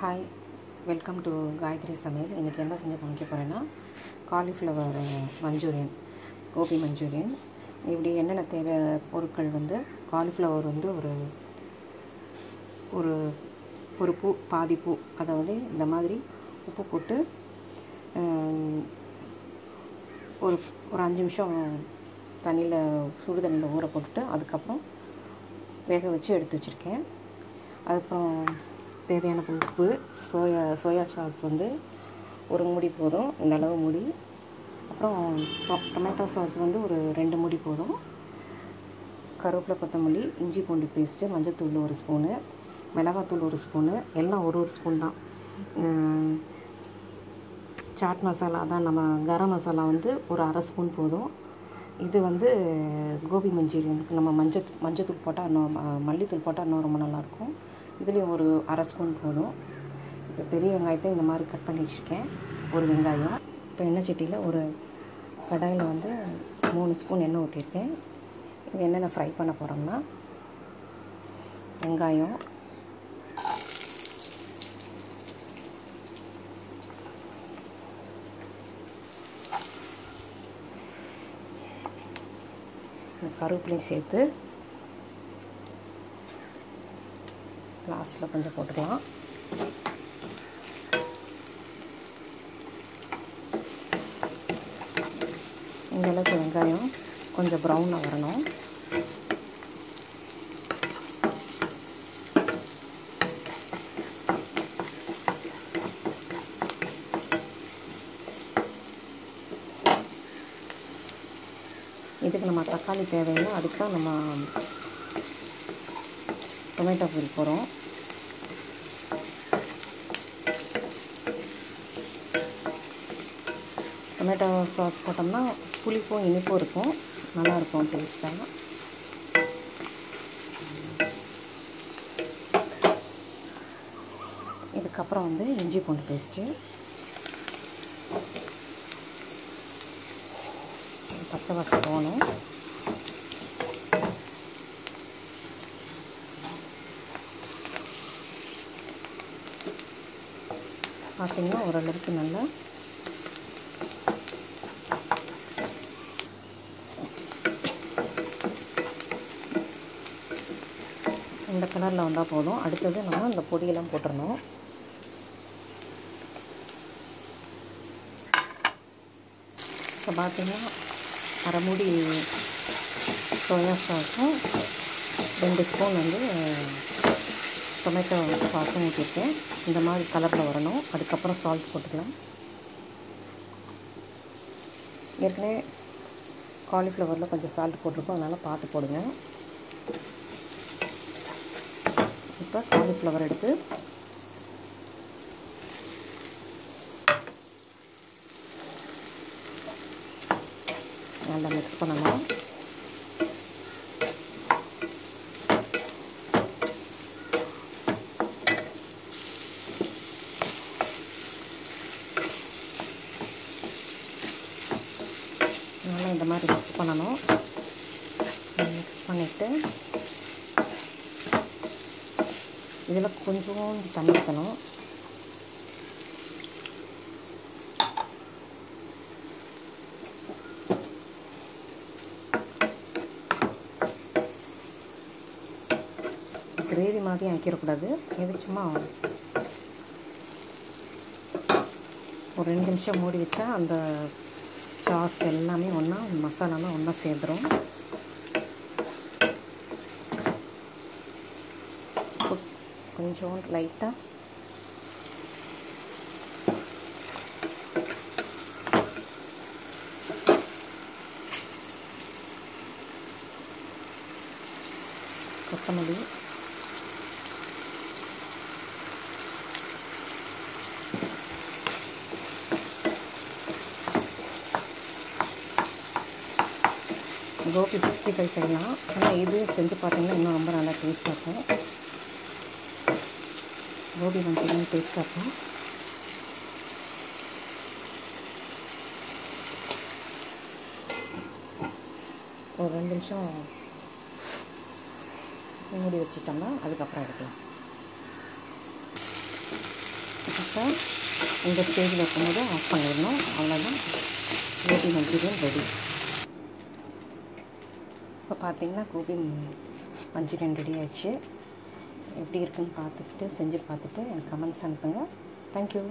Hi welcome to Gayatri சமையல் இன்றைக்கி என்ன செஞ்சு காமிக்க போகிறேன்னா காலிஃப்ளவர் மஞ்சூரியன் கோபி மஞ்சூரியன் இப்படி என்னென்ன தேவை பொருட்கள் வந்து காலிஃப்ளவர் வந்து ஒரு ஒரு ஒரு பூ பாதி பூ அதை வந்து இந்த மாதிரி உப்பு போட்டு ஒரு ஒரு அஞ்சு நிமிஷம் தண்ணியில் சுடு தண்ணியில் ஊற போட்டுட்டு அதுக்கப்புறம் வேக வச்சு எடுத்து வச்சுருக்கேன். அதுக்கப்புறம் தேவையான உப்பு சோயா சோயா சாஸ் வந்து ஒரு மூடி போதும். இந்த அளவு மூடி. அப்புறம் டொமேட்டோ சாஸ் வந்து ஒரு ரெண்டு மூடி போதும். கருவேப்பிலை கொத்தமல்லி இஞ்சி பூண்டு பேஸ்ட்டு மஞ்சத்தூள் ஒரு ஸ்பூனு மிளகாத்தூள் ஒரு ஸ்பூனு எல்லாம் ஒரு ஒரு ஸ்பூன் தான். சாட் மசாலா தான் நம்ம கரம் மசாலா வந்து ஒரு அரை ஸ்பூன் போதும். இது வந்து கோபி மஞ்சூரியனுக்கு நம்ம மஞ்சள் மஞ்சத்தூள் போட்டால் இன்னும் மல்லித்தூள் போட்டால் இன்னும் ரொம்ப நல்லாயிருக்கும் இதுலேயும் ஒரு அரை ஸ்பூன் போதும். இப்போ பெரிய வெங்காயத்தை இந்த மாதிரி கட் பண்ணி வச்சுருக்கேன். ஒரு வெங்காயம். இப்போ எண்ணெய் சட்டியில் ஒரு கடாயில் வந்து மூணு ஸ்பூன் எண்ணெய் ஊற்றிருக்கேன் இது என்னென்ன ஃப்ரை பண்ண போகிறோம்னா வெங்காயம் கருவேப்பிலையும் சேர்த்து லாஸ்ட்டில் கொஞ்சம் போட்டுக்கலாம். இந்த அளவுக்கு வெங்காயம் கொஞ்சம் ப்ரௌனாக வரணும். இதுக்கு நம்ம தக்காளி தேவைன்னா அதுக்கு தான் நம்ம டொமேட்டோ பொரி போகிறோம் டொமேட்டோ சாஸ் போட்டோம்னா புளிப்பும் இனிப்பும் இருக்கும். நல்லாயிருக்கும் டேஸ்ட்டாக இதுக்கப்புறம் வந்து இஞ்சி பூண்டு பேஸ்ட்டு பச்சை வாசம் போகணும் பார்த்திங்கன்னா ஓரளவுக்கு நல்லா இந்த கலரில் வந்தால் போதும். அடுத்தது நம்ம இந்த பொடியெல்லாம் போட்டுடணும் இப்போ பார்த்திங்கன்னா அரைமுடி சோயா சாஸும் ரெண்டு ஸ்பூன் வந்து டொமேட்டோ சாஸும் ஊற்றிருக்கேன் இந்த மாதிரி கலரில் வரணும். அதுக்கப்புறம் சால்ட் போட்டுக்கலாம். ஏற்கனவே காலிஃப்ளவரில் கொஞ்சம் சால்ட் போட்டிருக்கோம். அதனால் பார்த்து போடுங்க. இப்போ காலிஃப்ளவர் எடுத்து நல்லா மிக்ஸ் பண்ணணும் நல்லா இந்த மாதிரி மிக்ஸ் பண்ணணும். மிக்ஸ் பண்ணிவிட்டு இதில் கொஞ்சம் தண்ணி ஊற்றணும் கிரேவி மாதிரி ஆக்கிடக்கூடாது. இது சும்மா ஒரு ரெண்டு நிமிஷம் மூடி வச்சா அந்த சாஸ் எல்லாமே ஒன்றா மசாலாலாம் ஒன்றா சேர்ந்துடும் கொஞ்சம் லைட்டாக கொத்தமல்லி. கோபி சிக்ஸ்டி ஃபைவ் செய்யலாம் ஆனால் இது செஞ்சு பார்த்தீங்கன்னா இன்னும் ரொம்ப நல்லா டேஸ்ட்டாக இருக்கும் கோபி மஞ்சூரியன் டேஸ்ட்டாக இருக்கும் ஒரு ரெண்டு நிமிஷம் மூடி வச்சிட்டோம்னா அதுக்கப்புறம் எடுக்கலாம். இப்போ இந்த ஸ்டேஜில் இருக்கும்போது ஆஃப் பண்ணிடணும். அவ்வளோதான் கோபி மஞ்சூரியன் ரெடி இப்போ பார்த்தீங்கன்னா கோபி மஞ்சூரியன் ரெடி ஆயிடுச்சு. எப்படி இருக்குன்னு பார்த்துட்டு செஞ்சு பார்த்துட்டு எனக்கு கமெண்ட்ஸ் அனுப்புங்க தேங்க்யூ